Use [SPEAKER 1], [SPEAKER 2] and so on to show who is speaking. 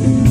[SPEAKER 1] you.